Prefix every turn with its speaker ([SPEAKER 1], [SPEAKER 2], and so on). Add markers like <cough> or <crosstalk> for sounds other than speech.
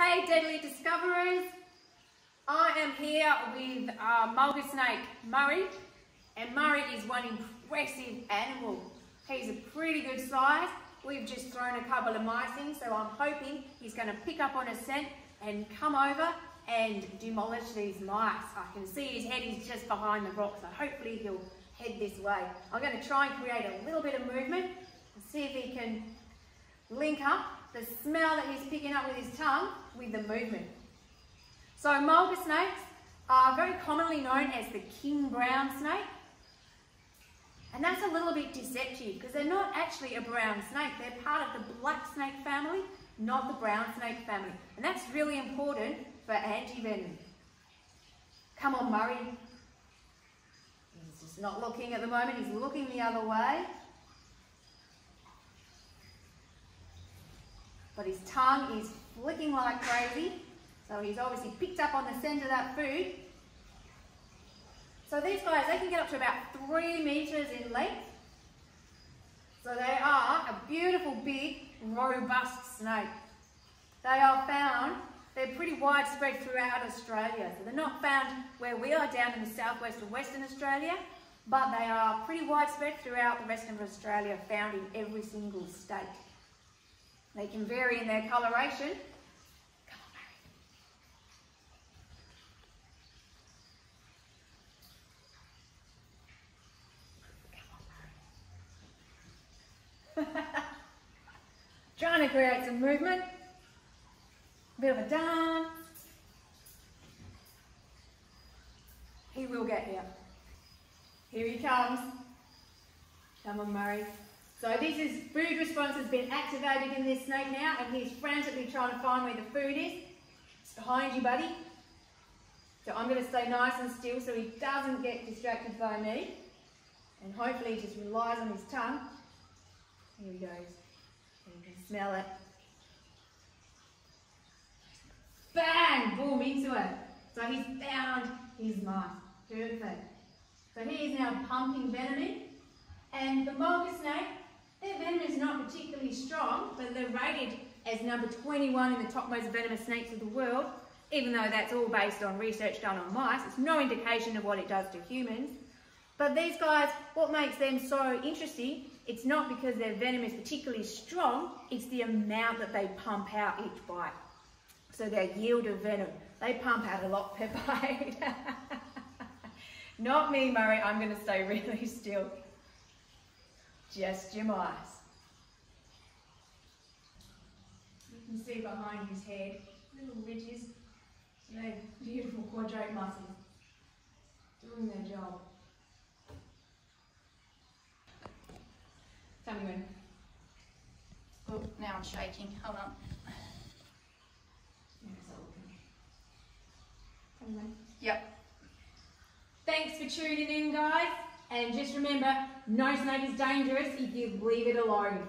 [SPEAKER 1] Hey Deadly Discoverers, I am here with uh, mulga snake Murray and Murray is one impressive animal. He's a pretty good size. We've just thrown a couple of mice in so I'm hoping he's going to pick up on a scent and come over and demolish these mice. I can see his head is just behind the rock so hopefully he'll head this way. I'm going to try and create a little bit of movement and see if he can link up the smell that he's picking up with his tongue with the movement. So mulga snakes are very commonly known as the king brown snake. And that's a little bit deceptive because they're not actually a brown snake. They're part of the black snake family, not the brown snake family. And that's really important for anti-venom. Come on, Murray. He's just not looking at the moment. He's looking the other way. But his tongue is flicking like crazy. So he's obviously picked up on the scent of that food. So these guys, they can get up to about three metres in length. So they are a beautiful, big, robust snake. They are found, they're pretty widespread throughout Australia. So they're not found where we are down in the southwest of Western Australia, but they are pretty widespread throughout the rest of Australia, found in every single state. They can vary in their coloration. Trying to create some movement. A bit of a dance. He will get here. Here he comes. Come on, Murray. So this is, food response has been activated in this snake now and he's frantically trying to find where the food is. It's behind you, buddy. So I'm going to stay nice and still so he doesn't get distracted by me. And hopefully he just relies on his tongue. Here he goes. And you can smell it. Bang! Boom, into it. So he's found his mice. Perfect. So he is now pumping venom in. And the mulga snake is not particularly strong, but they're rated as number 21 in the top most venomous snakes of the world, even though that's all based on research done on mice. It's no indication of what it does to humans. But these guys, what makes them so interesting, it's not because their venom is particularly strong, it's the amount that they pump out each bite. So their yield of venom, they pump out a lot per <laughs> bite. not me, Murray, I'm going to stay really <laughs> still. Just your mice. You can see behind his head, little ridges. They're beautiful quadrate muscles doing their job. Tell me when.
[SPEAKER 2] Oh, now I'm shaking. Hold on. Yep.
[SPEAKER 1] Thanks for tuning in, guys. And just remember, no snake is dangerous if you leave it alone.